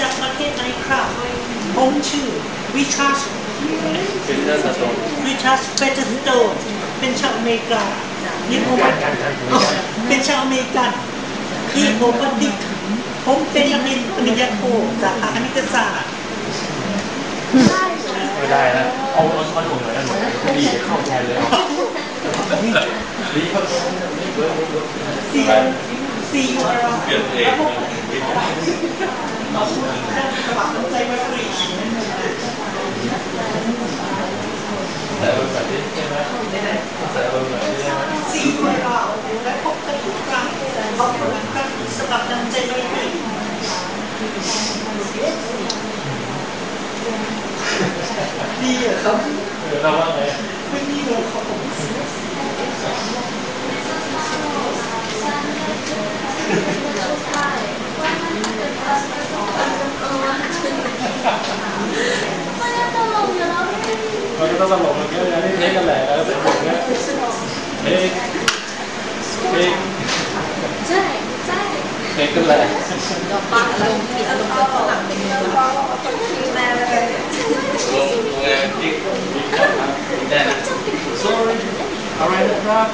จากประเทศไหนครับผมชื่อวิชาสะสมริชาร์ดเฟเจอร์โตเป็นชาวอเมริกาที่ผมเป็นชาวอเมริกันที่ผมปฏิผมเป็นนักเรียนปริญญาโทสาขาคณิตศาสตร์ไม่ได้นะเอาเอาเอาหนุ่มหน่อยนะหนุ่มดีเข้าแทนเลยดีซี ซียูอาร์แล้วผมเราพูดถึงสมัครใจมาฟรีแต่เร์แบบนี้ใช่ไหมแต่เบอร์แบบนี้ใช่ไหมซียูอาร์และพบกันทุกครั้งขอบคุณครับสำหรับน้ำใจมาฟรีดีอะครับเออเราว่าไงไม่มีเลยครับผม ก็ต้องตลกเมื่อกี้นะนี่เทคกันแหละแล้วเป็นแบบนี้เทคเทคใช่ใช่เทคกันแหละดอกปังอารมณ์มีอารมณ์ก็หลังเป็นยังไงแม่เลยลงแรงทิกได้นะ sorry อะไรนะครับ